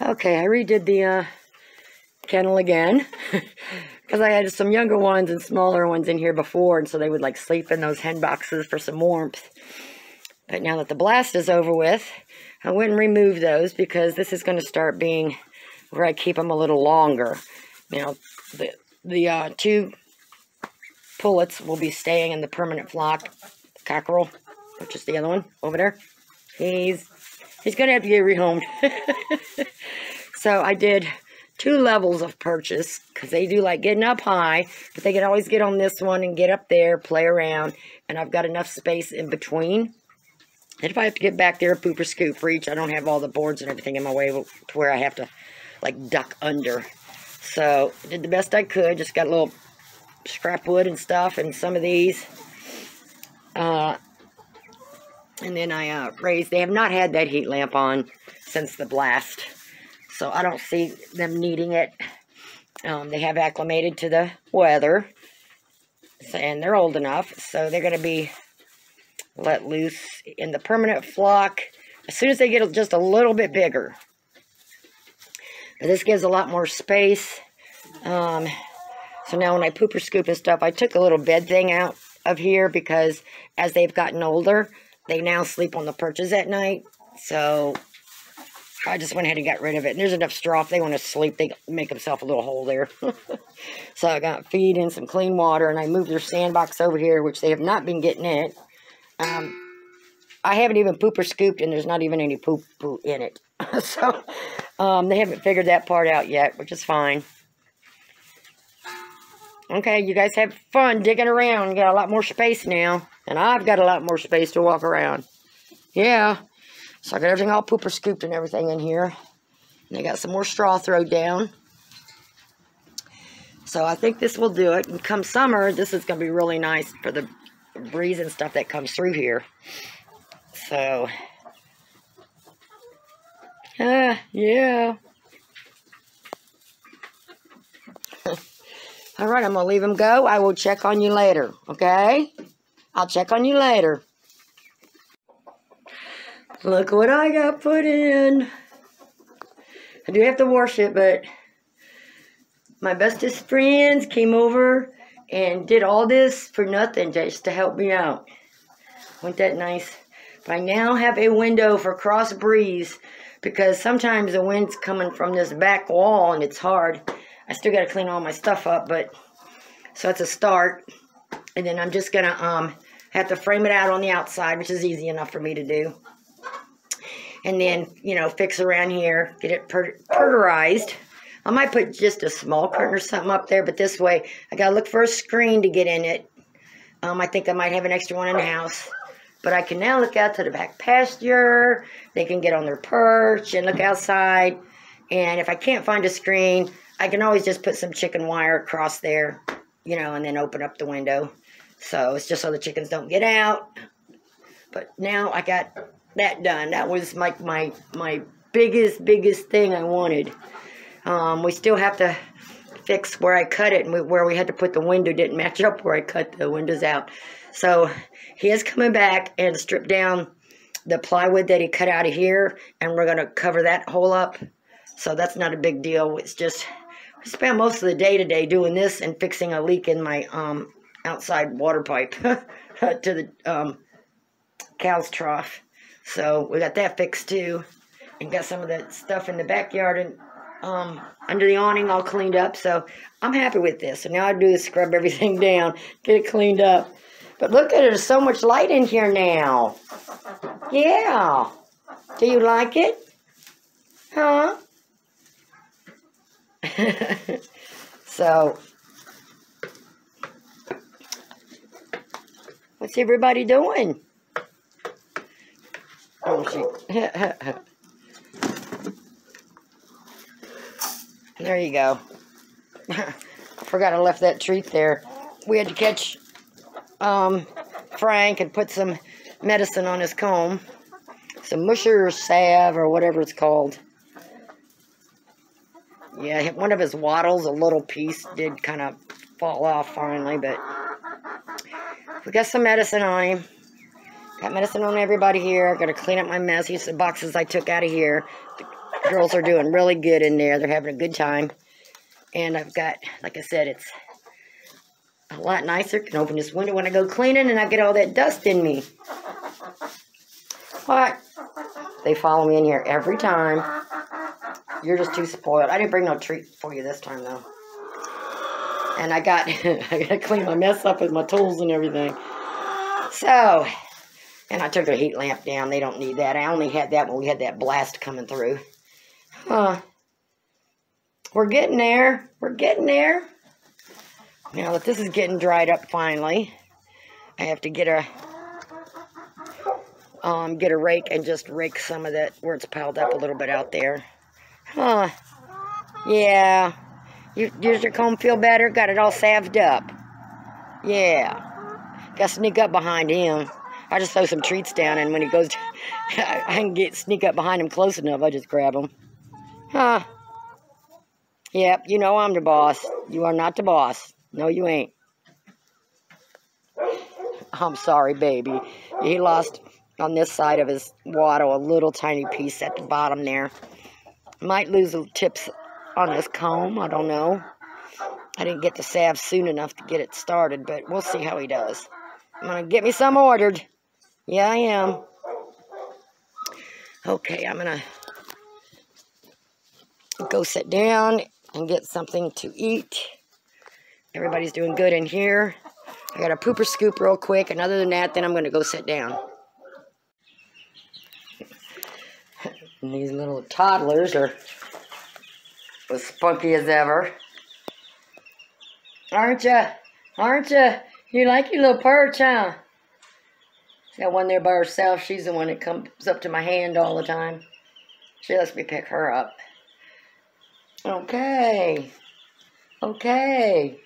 okay, I redid the uh, kennel again. Because I had some younger ones and smaller ones in here before. And so they would like sleep in those hen boxes for some warmth. But now that the blast is over with, I went and removed those because this is going to start being where I keep them a little longer. Now, the, the uh, two pullets will be staying in the permanent flock. The cockerel, which is the other one over there. He's he's going to have to get rehomed. so I did two levels of purchase because they do like getting up high, but they can always get on this one and get up there, play around, and I've got enough space in between. And if I have to get back there, poop or scoop for each, I don't have all the boards and everything in my way to where I have to like duck under. So did the best I could, just got a little scrap wood and stuff and some of these. Uh, and then I uh, raised, they have not had that heat lamp on since the blast. So I don't see them needing it. Um, they have acclimated to the weather. And they're old enough. So they're going to be let loose in the permanent flock as soon as they get just a little bit bigger. But this gives a lot more space. Um, so now when I poop or scoop and stuff, I took a little bed thing out of here because as they've gotten older, they now sleep on the perches at night. So I just went ahead and got rid of it. And there's enough straw. If they want to sleep, they make themselves a little hole there. so I got feed and some clean water. And I moved their sandbox over here, which they have not been getting it. Um, I haven't even pooper scooped, and there's not even any poop, poop in it. so um, they haven't figured that part out yet, which is fine. Okay, you guys have fun digging around. You got a lot more space now. And I've got a lot more space to walk around. Yeah. So I got everything all pooper scooped and everything in here. And I got some more straw thrown down. So I think this will do it. And come summer, this is going to be really nice for the breeze and stuff that comes through here. So, uh, yeah. All right, I'm going to leave him go. I will check on you later, okay? I'll check on you later. Look what I got put in. I do have to wash it, but my bestest friends came over and did all this for nothing just to help me out. Wasn't that nice? But I now have a window for cross breeze because sometimes the wind's coming from this back wall and it's hard. I still got to clean all my stuff up, but so it's a start. And then I'm just going to um, have to frame it out on the outside, which is easy enough for me to do. And then, you know, fix around here, get it per perterized. I might put just a small curtain or something up there, but this way, I got to look for a screen to get in it. Um, I think I might have an extra one in the house. But I can now look out to the back pasture. They can get on their perch and look outside. And if I can't find a screen, I can always just put some chicken wire across there, you know, and then open up the window. So it's just so the chickens don't get out. But now I got that done. That was like my, my biggest, biggest thing I wanted. Um, we still have to fix where I cut it and where we had to put the window didn't match up where I cut the windows out. So he is coming back and strip down the plywood that he cut out of here and we're going to cover that hole up. So that's not a big deal. It's just I spent most of the day today doing this and fixing a leak in my um, outside water pipe to the um, cow's trough. So we got that fixed too. And got some of the stuff in the backyard and um, under the awning all cleaned up. So I'm happy with this. So now I do is scrub everything down, get it cleaned up. But look at it, there's so much light in here now. Yeah. Do you like it? Huh? so, what's everybody doing? Oh, she. there you go. I forgot I left that treat there. We had to catch um, Frank and put some medicine on his comb. Some musher salve or whatever it's called. Yeah, one of his wattles, a little piece, did kind of fall off finally, but we got some medicine on him. Got medicine on everybody here. I got to clean up my mess. Use the boxes I took out of here. The Girls are doing really good in there. They're having a good time. And I've got, like I said, it's a lot nicer. Can open this window when I go cleaning and I get all that dust in me. What? They follow me in here every time. You're just too spoiled. I didn't bring no treat for you this time, though. And I got, I got to clean my mess up with my tools and everything. So, and I took the heat lamp down. They don't need that. I only had that when we had that blast coming through. Huh. We're getting there. We're getting there. Now that this is getting dried up finally, I have to get a um, get a rake and just rake some of that where it's piled up a little bit out there. Huh. Yeah. You, does your comb feel better? Got it all salved up. Yeah. Got to sneak up behind him. I just throw some treats down, and when he goes, I can get sneak up behind him close enough. I just grab him. Huh. Yep, you know I'm the boss. You are not the boss. No, you ain't. I'm sorry, baby. He lost on this side of his wattle a little tiny piece at the bottom there. Might lose the tips on his comb. I don't know. I didn't get the salve soon enough to get it started, but we'll see how he does. I'm going to get me some ordered. Yeah, I am. Okay, I'm going to go sit down and get something to eat. Everybody's doing good in here. I got a pooper scoop real quick, and other than that, then I'm going to go sit down. And these little toddlers are as spunky as ever. Aren't you? Aren't you? You like your little perch, huh? Got one there by herself. She's the one that comes up to my hand all the time. She lets me pick her up. Okay. Okay.